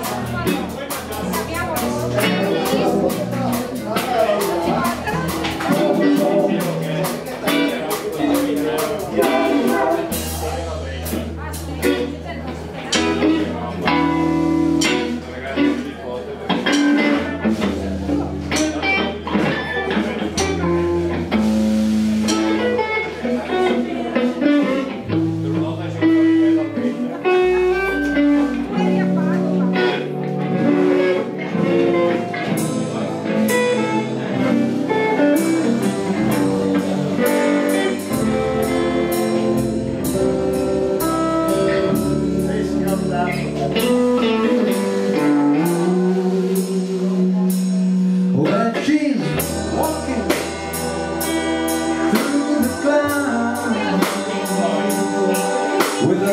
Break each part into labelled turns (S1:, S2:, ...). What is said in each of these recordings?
S1: Música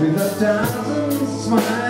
S2: with a thousand smiles.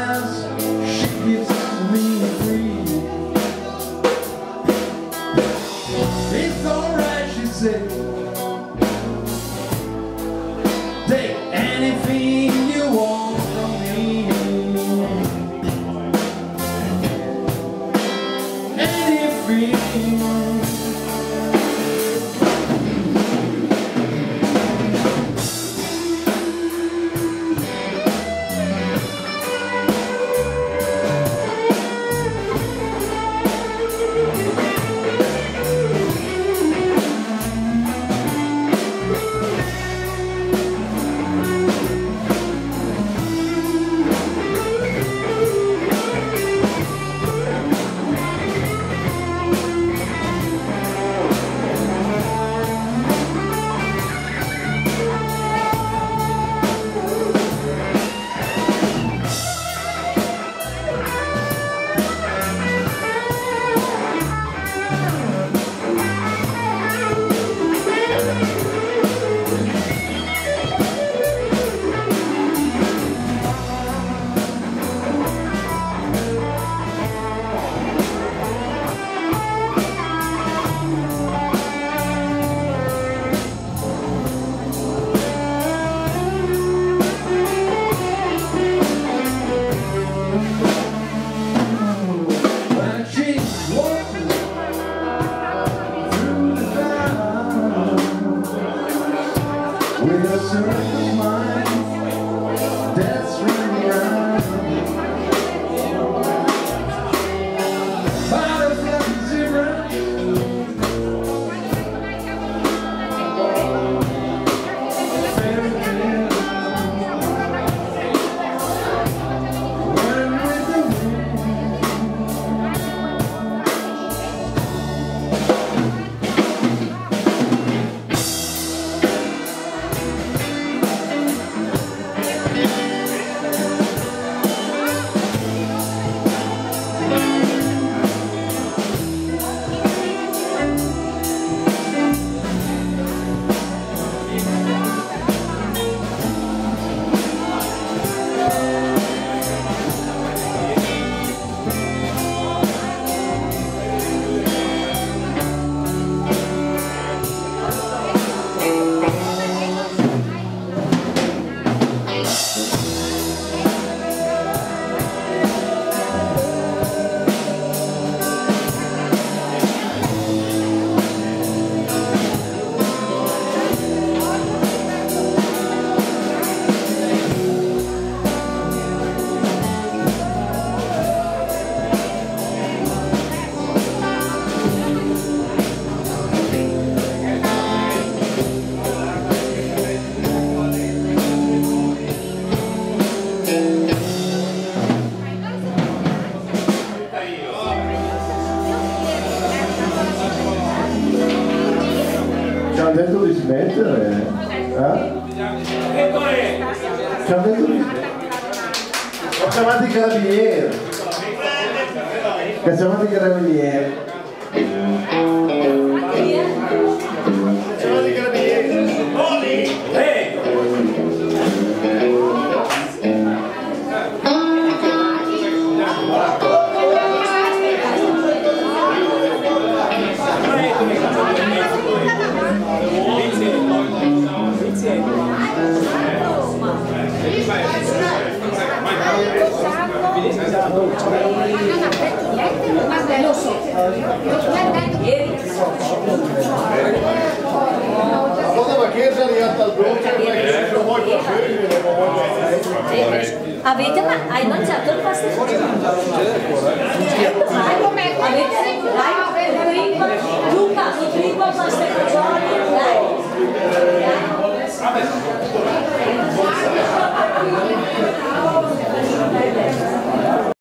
S2: Yes, sir.
S1: detto di smettere. Eh? Ci ha detto di smettere. Ho chiamato i carabinieri. Ho chiamato i carabinieri. Lo so. Guarda, ma che è arrivato al blocco? Perché non vuoi capire, non vuoi Avete ma hai mangiato il pasticcio? Dai, com'è? Avete dai,